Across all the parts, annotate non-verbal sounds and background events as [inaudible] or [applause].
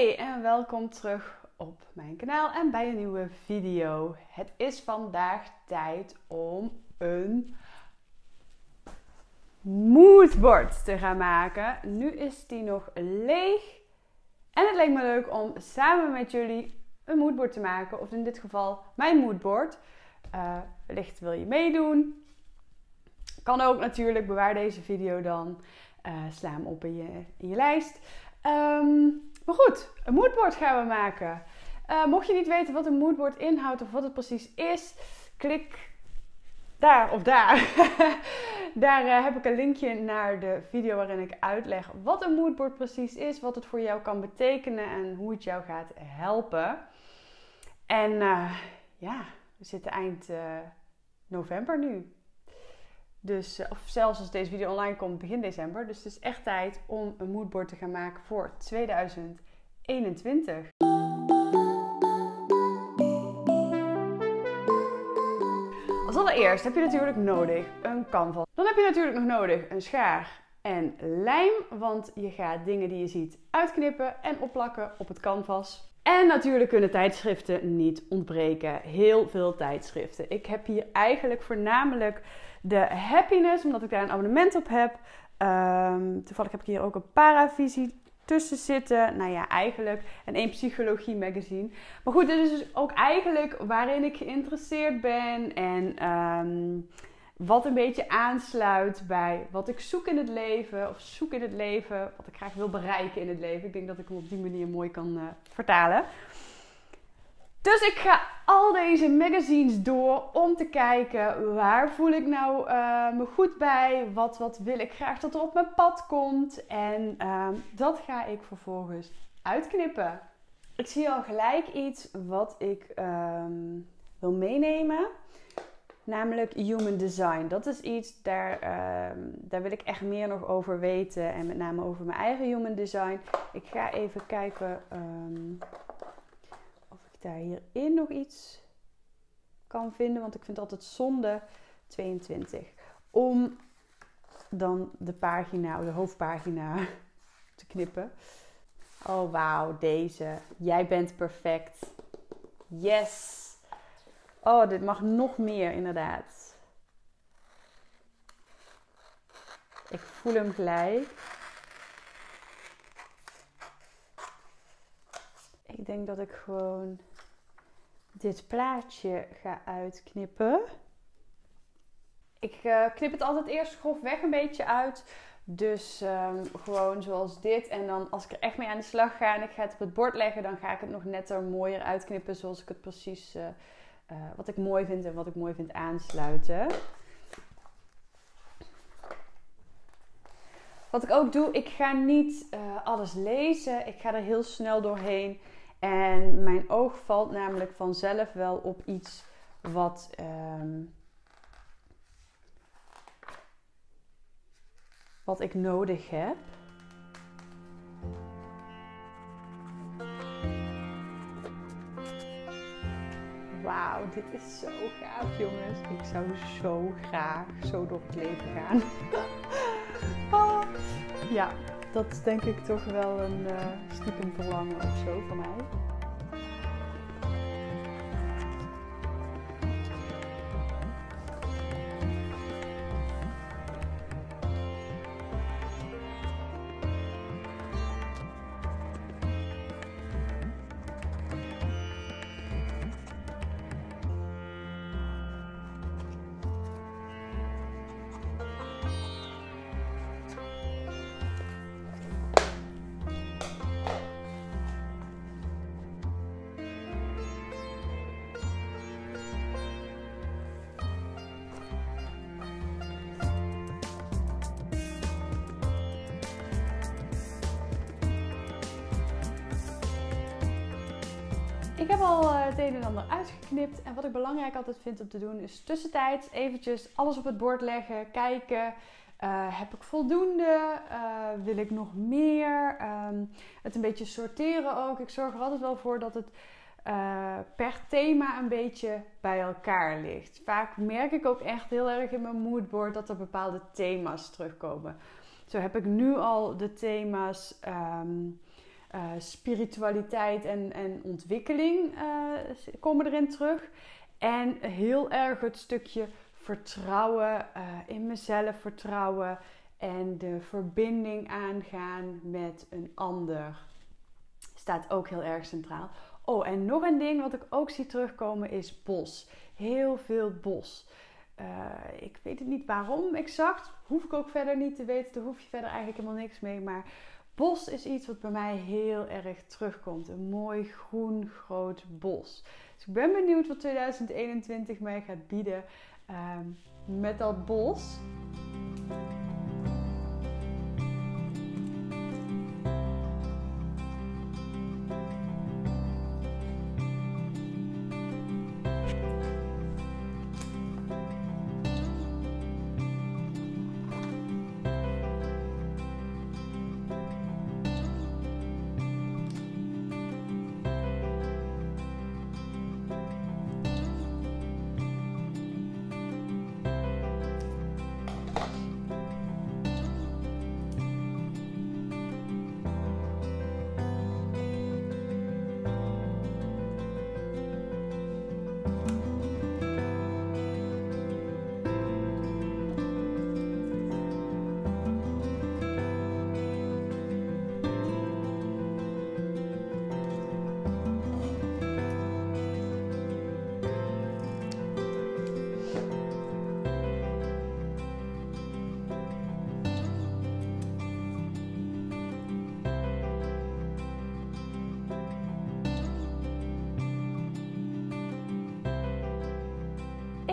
Hey en welkom terug op mijn kanaal en bij een nieuwe video. Het is vandaag tijd om een moodboard te gaan maken. Nu is die nog leeg en het leek me leuk om samen met jullie een moodboard te maken. Of in dit geval mijn moodboard. Uh, wellicht wil je meedoen. Kan ook natuurlijk, bewaar deze video dan. Uh, sla hem op in je, in je lijst. Um, maar goed, moodboard gaan we maken. Uh, mocht je niet weten wat een moodboard inhoudt of wat het precies is, klik daar of daar. [laughs] daar uh, heb ik een linkje naar de video waarin ik uitleg wat een moodboard precies is, wat het voor jou kan betekenen en hoe het jou gaat helpen. En uh, ja, we zitten eind november nu. Dus, of zelfs als deze video online komt, begin december. Dus het is echt tijd om een moodboard te gaan maken voor 2021. Als allereerst heb je natuurlijk nodig een canvas. Dan heb je natuurlijk nog nodig een schaar en lijm, want je gaat dingen die je ziet uitknippen en opplakken op het canvas. En natuurlijk kunnen tijdschriften niet ontbreken. Heel veel tijdschriften. Ik heb hier eigenlijk voornamelijk de Happiness, omdat ik daar een abonnement op heb. Um, toevallig heb ik hier ook een paravisie tussen zitten. Nou ja, eigenlijk. En één psychologie magazine. Maar goed, dit is dus ook eigenlijk waarin ik geïnteresseerd ben. En um, wat een beetje aansluit bij wat ik zoek in het leven. Of zoek in het leven. Wat ik graag wil bereiken in het leven. Ik denk dat ik hem op die manier mooi kan uh, vertalen. Dus ik ga al deze magazines door om te kijken waar voel ik nou uh, me goed bij, wat, wat wil ik graag dat er op mijn pad komt. En uh, dat ga ik vervolgens uitknippen. Ik zie al gelijk iets wat ik um, wil meenemen. Namelijk human design. Dat is iets, daar, uh, daar wil ik echt meer nog over weten. En met name over mijn eigen human design. Ik ga even kijken daar hierin nog iets kan vinden. Want ik vind altijd zonde 22. Om dan de pagina, de hoofdpagina [laughs] te knippen. Oh wauw, deze. Jij bent perfect. Yes. Oh, dit mag nog meer inderdaad. Ik voel hem gelijk. Ik denk dat ik gewoon dit plaatje ga uitknippen. Ik uh, knip het altijd eerst grofweg een beetje uit. Dus um, gewoon zoals dit. En dan als ik er echt mee aan de slag ga en ik ga het op het bord leggen, dan ga ik het nog netter mooier uitknippen zoals ik het precies uh, uh, wat ik mooi vind en wat ik mooi vind aansluiten. Wat ik ook doe, ik ga niet alles lezen. Ik ga er heel snel doorheen. En mijn oog valt namelijk vanzelf wel op iets wat. Um, wat ik nodig heb. Wauw, dit is zo gaaf, jongens. Ik zou zo graag zo door het leven gaan. [laughs] ja, dat is denk ik toch wel een uh, stiekem verlangen of zo van mij. Heb al eh, het een en ander uitgeknipt. En wat ik belangrijk altijd vind om te doen is tussentijds eventjes alles op het bord leggen. Kijken, uh, heb ik voldoende? Uh, wil ik nog meer? Um, het een beetje sorteren ook. Ik zorg er altijd wel voor dat het per thema een beetje bij elkaar ligt. Vaak merk ik ook echt heel erg in mijn moodboard dat er bepaalde thema's terugkomen. Zo heb ik nu al de thema's... Um, spiritualiteit en, en ontwikkeling komen erin terug. En heel erg het stukje vertrouwen in mezelf, vertrouwen en de verbinding aangaan met een ander. Staat ook heel erg centraal. Oh, en nog een ding wat ik ook zie terugkomen is bos. Heel veel bos. Ik weet het niet waarom exact. Hoef ik ook verder niet te weten. Daar hoef je verder eigenlijk helemaal niks mee. Maar bos is iets wat bij mij heel erg terugkomt. Een mooi groen groot bos. Dus ik ben benieuwd wat 2021 mij gaat bieden uh, met dat bos.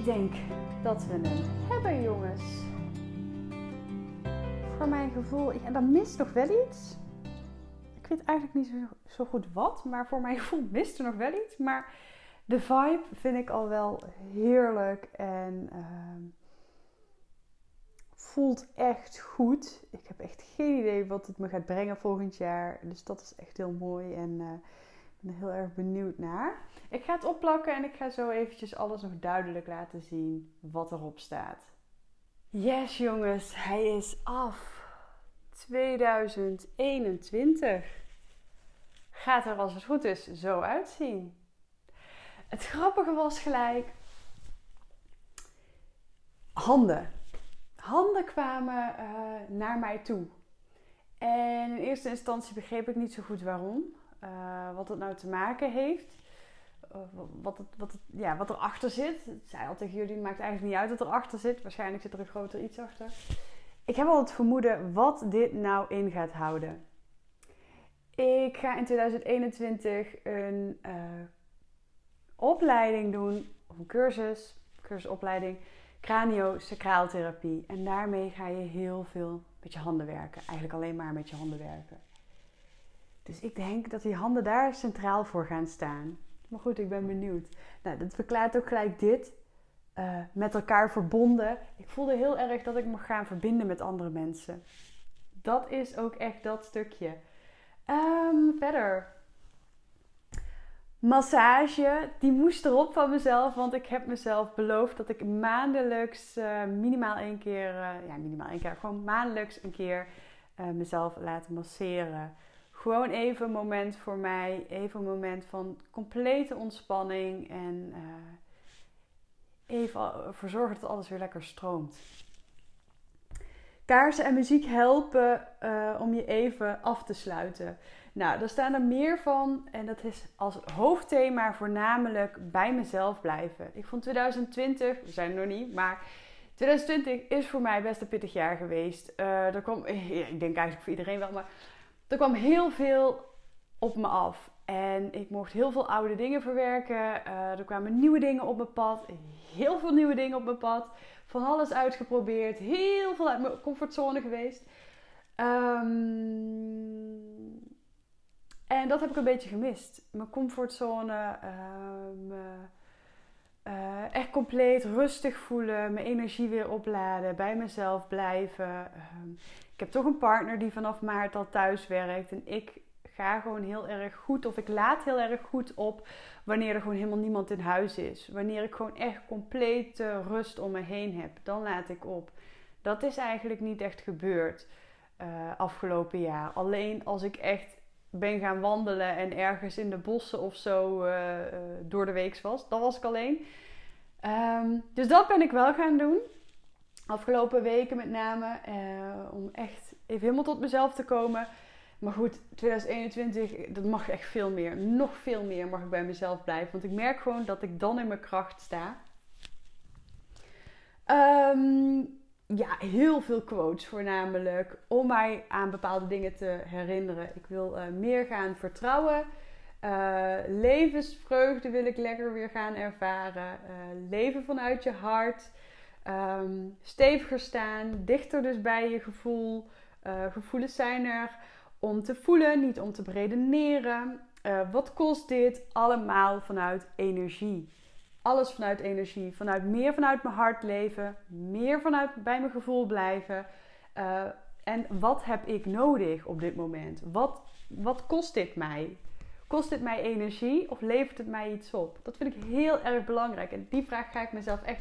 Ik denk dat we hem hebben, jongens. Voor mijn gevoel, ja, dan mist nog wel iets. Ik weet eigenlijk niet zo, goed wat, maar voor mijn [laughs] gevoel mist er nog wel iets. Maar de vibe vind ik al wel heerlijk en uh, voelt echt goed. Ik heb echt geen idee wat het me gaat brengen volgend jaar. Dus dat is echt heel mooi. En uh, heel erg benieuwd naar. Ik ga het opplakken en ik ga zo eventjes alles nog duidelijk laten zien wat erop staat. Yes jongens, hij is af. 2021 gaat er als het goed is zo uitzien. Het grappige was gelijk handen. Handen kwamen uh, naar mij toe. En in eerste instantie begreep ik niet zo goed waarom. Uh, wat het nou te maken heeft. Uh, wat, het, wat, het, ja, wat erachter zit. Ik zei al tegen jullie, het maakt eigenlijk niet uit wat erachter zit. Waarschijnlijk zit er een groter iets achter. Ik heb al het vermoeden wat dit nou in gaat houden. Ik ga in 2021 een uh, opleiding doen, of een cursus, cursusopleiding, cranio-sacraaltherapie. En daarmee ga je heel veel met je handen werken. Eigenlijk alleen maar met je handen werken. Dus ik denk dat die handen daar centraal voor gaan staan. Maar goed, ik ben benieuwd. Nou, dat verklaart ook gelijk dit. Uh, met elkaar verbonden. Ik voelde heel erg dat ik me gaan verbinden met andere mensen. Dat is ook echt dat stukje. Um, verder. Massage, die moest erop van mezelf, want ik heb mezelf beloofd dat ik maandelijks uh, minimaal één keer, uh, ja minimaal één keer, gewoon maandelijks een keer mezelf laten masseren. Gewoon even een moment voor mij, even een moment van complete ontspanning en uh, even ervoor zorgen dat alles weer lekker stroomt. Kaarsen en muziek helpen uh, om je even af te sluiten. Nou, daar staan er meer van en dat is als hoofdthema voornamelijk bij mezelf blijven. Ik vond 2020, we zijn er nog niet, maar 2020 is voor mij best een pittig jaar geweest. Uh, er kwam, [laughs] ik denk eigenlijk voor iedereen wel, maar er kwam heel veel op me af. En ik mocht heel veel oude dingen verwerken. Uh, er kwamen nieuwe dingen op mijn pad. Heel veel nieuwe dingen op mijn pad. Van alles uitgeprobeerd. Heel veel uit mijn comfortzone geweest. Um, en dat heb ik een beetje gemist. Mijn comfortzone. Uh, uh, echt compleet rustig voelen. Mijn energie weer opladen. Bij mezelf blijven. Um, ik heb toch een partner die vanaf maart al thuis werkt. En ik ga gewoon heel erg goed, of ik laat heel erg goed op wanneer er gewoon helemaal niemand in huis is. Wanneer ik gewoon echt complete rust om me heen heb, dan laat ik op. Dat is eigenlijk niet echt gebeurd uh, afgelopen jaar. Alleen als ik echt ben gaan wandelen en ergens in de bossen of zo uh, door de week was. Dat was ik alleen. Ehm, dus dat ben ik wel gaan doen. Afgelopen weken met name. Uh, om echt even helemaal tot mezelf te komen. Maar goed, 2021, dat mag echt veel meer. Nog veel meer mag ik bij mezelf blijven. Want ik merk gewoon dat ik dan in mijn kracht sta. Um, ja, heel veel quotes voornamelijk. Om mij aan bepaalde dingen te herinneren. Ik wil uh, meer gaan vertrouwen. Uh, levensvreugde wil ik lekker weer gaan ervaren. Leven vanuit je hart. Um, steviger staan. Dichter dus bij je gevoel. gevoelens zijn er om te voelen, niet om te beredeneren. wat kost dit? Allemaal vanuit energie alles vanuit energie. Vanuit meer vanuit mijn hart leven. Meer vanuit bij mijn gevoel blijven. Uh, en wat heb ik nodig op dit moment? Wat, wat kost dit mij? Kost dit mij energie of levert het mij iets op? Dat vind ik heel erg belangrijk. En die vraag ga ik mezelf echt.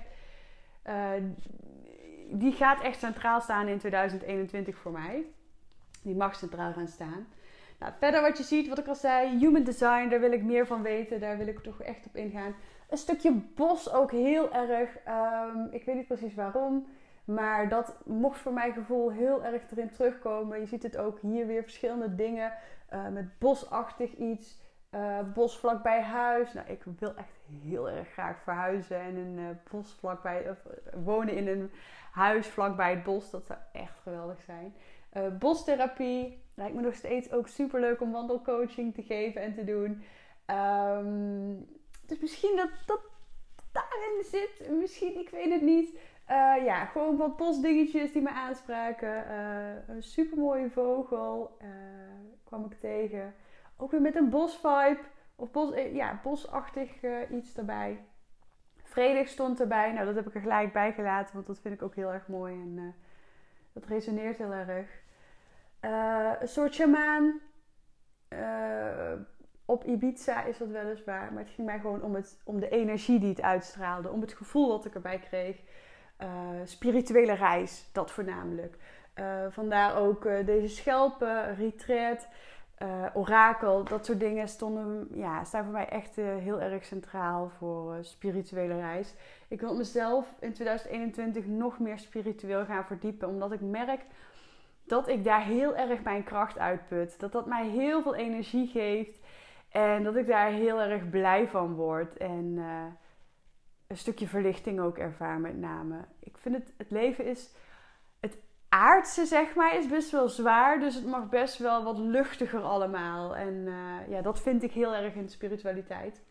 Uh, die gaat echt centraal staan in 2021 voor mij. Die mag centraal gaan staan. Nou, verder wat je ziet, wat ik al zei, human design, daar wil ik meer van weten. Daar wil ik toch echt op ingaan. Een stukje bos ook heel erg. Um, ik weet niet precies waarom. Maar dat mocht voor mijn gevoel heel erg erin terugkomen. Je ziet het ook hier weer verschillende dingen. Uh, met bosachtig iets. Uh, bos vlakbij huis. Nou, ik wil echt heel erg graag verhuizen. En een uh, bos vlakbij. Of wonen in een huis vlakbij het bos. Dat zou echt geweldig zijn. bostherapie. Lijkt me nog steeds ook super leuk om wandelcoaching te geven en te doen. Um, dus misschien dat dat daarin zit. Misschien, ik weet het niet. Uh, ja, gewoon wat bosdingetjes die me aanspraken. Uh, een supermooie vogel uh, kwam ik tegen. Ook weer met een bosvibe. Of bos, ja, bosachtig iets erbij. Vredig stond erbij. Nou, dat heb ik er gelijk bij gelaten. Want dat vind ik ook heel erg mooi. En dat resoneert heel erg. een soort shamaan op Ibiza is dat weliswaar, maar het ging mij gewoon om, het, om de energie die het uitstraalde, om het gevoel wat ik erbij kreeg. Spirituele reis, dat voornamelijk. Vandaar ook deze schelpen, retreat, orakel, dat soort dingen stonden, ja, staan voor mij echt heel erg centraal voor spirituele reis. Ik wil mezelf in 2021 nog meer spiritueel gaan verdiepen, omdat ik merk dat ik daar heel erg mijn kracht uitput. Dat dat mij heel veel energie geeft. En dat ik daar heel erg blij van word. En een stukje verlichting ook ervaar met name. Ik vind het, het leven is... Aardse, zeg maar, is best wel zwaar. Dus het mag best wel wat luchtiger allemaal. En uh, ja, dat vind ik heel erg in spiritualiteit.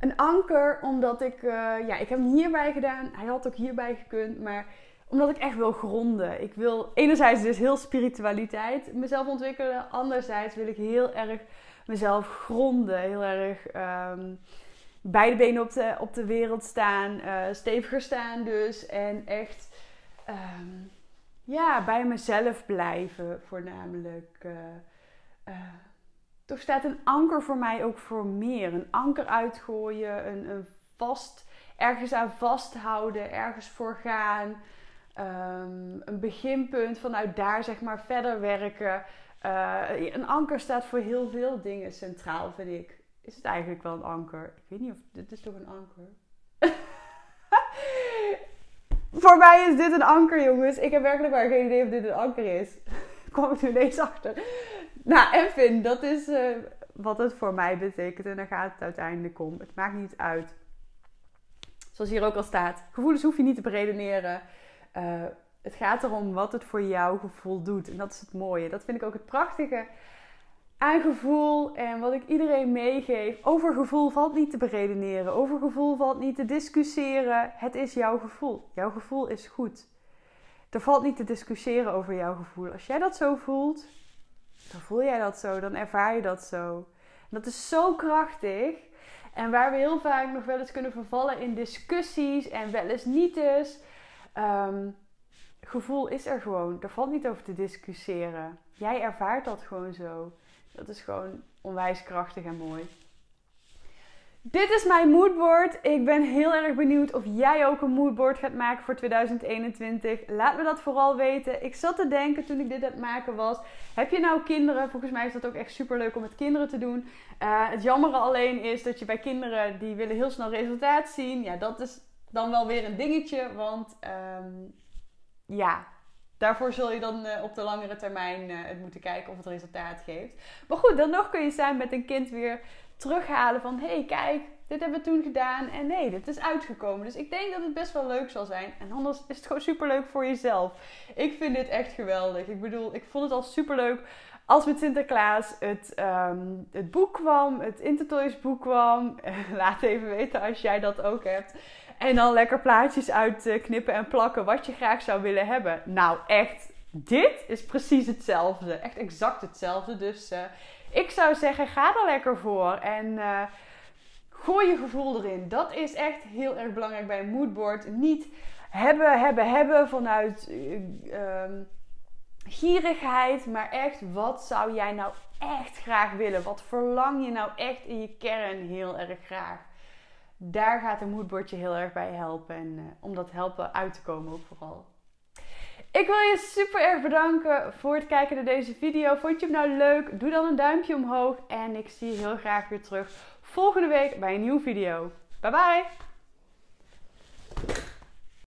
Een anker, omdat ik... Uh, ja, ik heb hem hierbij gedaan. Hij had ook hierbij gekund, maar omdat ik echt wil gronden. Ik wil enerzijds dus heel spiritualiteit mezelf ontwikkelen. Anderzijds wil ik heel erg mezelf gronden. Heel erg um, beide benen op de, op de wereld staan. Uh, steviger staan dus. En echt um, ja, bij mezelf blijven voornamelijk. Uh, uh, toch staat een anker voor mij ook voor meer. Een anker uitgooien. Een, een vast, ergens aan vasthouden. Ergens voor gaan. Um, een beginpunt, vanuit daar zeg maar verder werken. Uh, een anker staat voor heel veel dingen centraal, vind ik. Is het eigenlijk wel een anker? Ik weet niet of dit is toch een anker? [laughs] voor mij is dit een anker, jongens. Ik heb werkelijk maar geen idee of dit een anker is. [laughs] kwam ik nu ineens achter. Nou, en Finn, dat is uh, wat het voor mij betekent. En daar gaat het uiteindelijk om. Het maakt niet uit. Zoals hier ook al staat. Gevoelens hoef je niet te beredeneren. Uh, het gaat erom wat het voor jouw gevoel doet. En dat is het mooie. Dat vind ik ook het prachtige aan gevoel. En wat ik iedereen meegeef. Over gevoel valt niet te beredeneren. Over gevoel valt niet te discussiëren. Het is jouw gevoel. Jouw gevoel is goed. Er valt niet te discussiëren over jouw gevoel. Als jij dat zo voelt, dan voel jij dat zo. Dan ervaar je dat zo. Dat is zo krachtig. En waar we heel vaak nog wel eens kunnen vervallen in discussies en wel eens niet eens. Um, gevoel is er gewoon. Er valt niet over te discussiëren. Jij ervaart dat gewoon zo. Dat is gewoon onwijs krachtig en mooi. Dit is mijn moodboard. Ik ben heel erg benieuwd of jij ook een moodboard gaat maken voor 2021. Laat me dat vooral weten. Ik zat te denken toen ik dit aan het maken was. Heb je nou kinderen? Volgens mij is dat ook echt super leuk om met kinderen te doen. Uh, het jammere alleen is dat je bij kinderen die willen heel snel resultaat zien. Ja, dat is dan wel weer een dingetje. Want um, ja, Daarvoor zul je dan uh, op de langere termijn uh, het moeten kijken of het resultaat geeft. Maar goed, dan nog kun je samen met een kind weer terughalen van... hé, hey, kijk, dit hebben we toen gedaan en nee, dit is uitgekomen. Dus ik denk dat het best wel leuk zal zijn. En anders is het gewoon super leuk voor jezelf. Ik vind dit echt geweldig. Ik bedoel, ik vond het al super leuk als met Sinterklaas het, um, het boek kwam, het Intertoys boek kwam. [laughs] Laat even weten als jij dat ook hebt. En dan lekker plaatjes uitknippen en plakken wat je graag zou willen hebben. Nou, echt, dit is precies hetzelfde. Echt exact hetzelfde. Dus uh, ik zou zeggen, ga er lekker voor. En uh, gooi je gevoel erin. Dat is echt heel erg belangrijk bij een moodboard. Niet hebben, hebben, hebben vanuit uh, gierigheid. Maar echt, wat zou jij nou echt graag willen? Wat verlang je nou echt in je kern heel erg graag? Daar gaat een moodboard je heel erg bij helpen. En uh, om dat helpen uit te komen ook vooral. Ik wil je super erg bedanken voor het kijken naar deze video. Vond je hem nou leuk? Doe dan een duimpje omhoog. En ik zie je heel graag weer terug volgende week bij een nieuwe video. Bye bye!